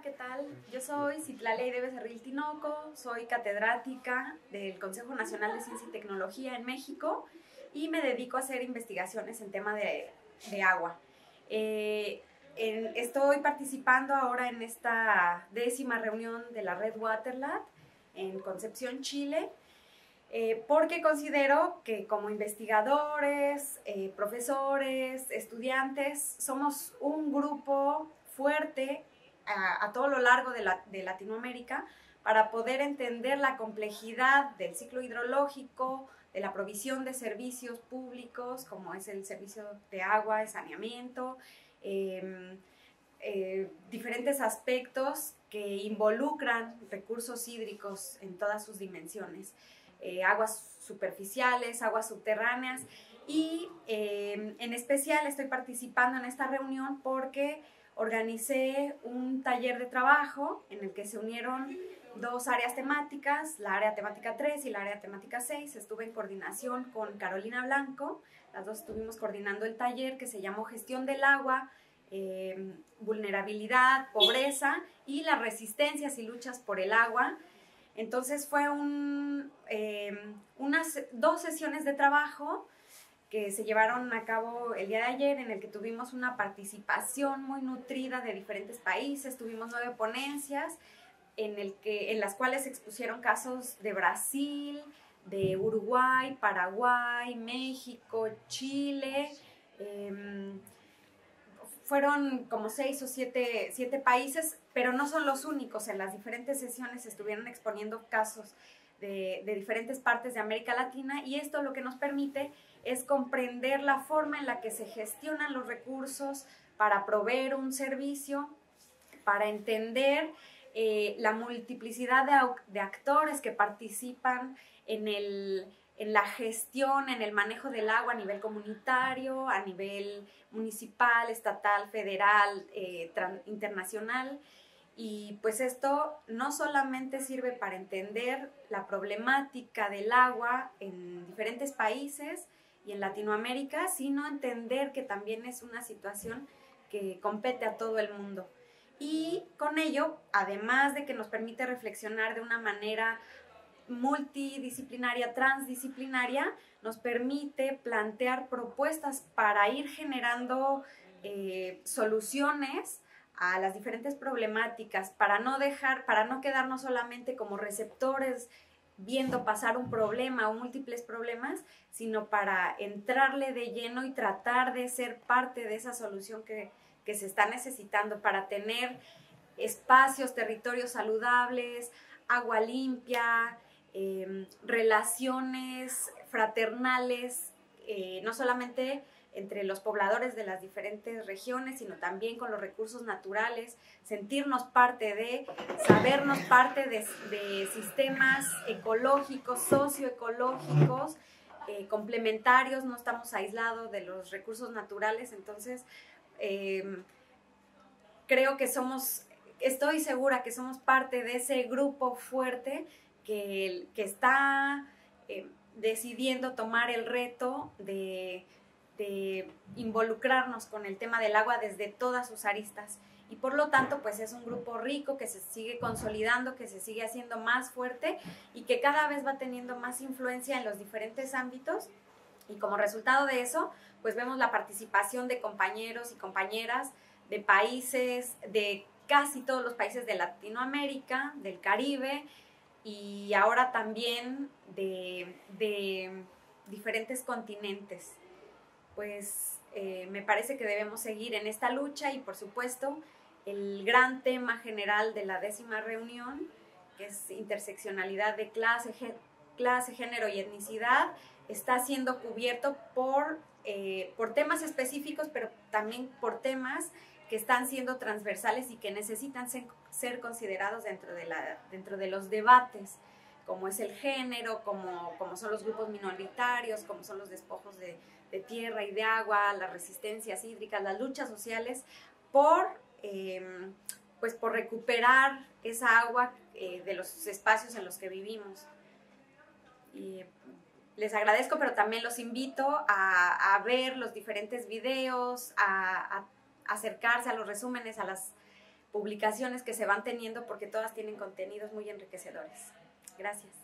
¿qué tal? Yo soy Citlali de Becerril Tinoco, soy catedrática del Consejo Nacional de Ciencia y Tecnología en México y me dedico a hacer investigaciones en tema de, agua. Eh, estoy participando ahora en esta décima reunión de la red Waterlat en Concepción, Chile, eh, porque considero que como investigadores, eh, profesores, estudiantes, somos un grupo fuerte a, todo lo largo de, Latinoamérica para poder entender la complejidad del ciclo hidrológico, de la provisión de servicios públicos, como es el servicio de agua, de saneamiento, em, eh, diferentes aspectos que involucran recursos hídricos en todas sus dimensiones, eh, aguas superficiales, aguas subterráneas, y em, en especial estoy participando en esta reunión porque organicé un taller de trabajo en el que se unieron dos áreas temáticas, la área temática 3 y la área temática 6. Estuve en coordinación con Carolina Blanco, las dos estuvimos coordinando el taller que se llamó Gestión del Agua, eh, Vulnerabilidad, Pobreza y las resistencias y luchas por el agua. Entonces fue eh, unas dos sesiones de trabajo que se llevaron a cabo el día de ayer, en el que tuvimos una participación muy nutrida de diferentes países, tuvimos nueve ponencias en, el que, en las cuales se expusieron casos de Brasil, de Uruguay, Paraguay, México, Chile. Em, fueron como seis o siete, siete países, pero no son los únicos. En las diferentes sesiones estuvieron exponiendo casos de, diferentes partes de América Latina y esto lo que nos permite es comprender la forma en la que se gestionan los recursos para proveer un servicio, para entender eh, la multiplicidad de, actores que participan en, la gestión, en el manejo del agua a nivel comunitario, a nivel municipal, estatal, federal, eh, internacional. Y pues esto no solamente sirve para entender la problemática del agua en diferentes países, y en Latinoamérica, sino entender que también es una situación que compete a todo el mundo. Y con ello, además de que nos permite reflexionar de una manera multidisciplinaria, transdisciplinaria, nos permite plantear propuestas para ir generando eh, soluciones a las diferentes problemáticas, para no dejar, para no quedarnos solamente como receptores viendo pasar un problema o múltiples problemas, sino para entrarle de lleno y tratar de ser parte de esa solución que, se está necesitando para tener espacios, territorios saludables, agua limpia, em, relaciones fraternales, eh, no solamente entre los pobladores de las diferentes regiones, sino también con los recursos naturales, sentirnos parte de, sabernos parte de, sistemas ecológicos, socioecológicos, eh, complementarios, no estamos aislados de los recursos naturales, entonces em, creo que somos, estoy segura que somos parte de ese grupo fuerte que, que está em, decidiendo tomar el reto de de involucrarnos con el tema del agua desde todas sus aristas. Y por lo tanto, pues es un grupo rico que se sigue consolidando, que se sigue haciendo más fuerte y que cada vez va teniendo más influencia en los diferentes ámbitos. Y como resultado de eso, pues vemos la participación de compañeros y compañeras de países, de casi todos los países de Latinoamérica, del Caribe y ahora también de, de diferentes continentes pues eh, me parece que debemos seguir en esta lucha y por supuesto el gran tema general de la décima reunión, que es interseccionalidad de clase, clase género y etnicidad, está siendo cubierto por, eh, por temas específicos, pero también por temas que están siendo transversales y que necesitan ser, ser considerados dentro de, la, dentro de los debates como es el género, como, como son los grupos minoritarios, como son los despojos de, tierra y de agua, las resistencias hídricas, las luchas sociales por, em, pues por recuperar esa agua eh, de los espacios en los que vivimos. Y les agradezco, pero también los invito a, ver los diferentes videos, a, acercarse a los resúmenes, a las publicaciones que se van teniendo porque todas tienen contenidos muy enriquecedores. Gracias.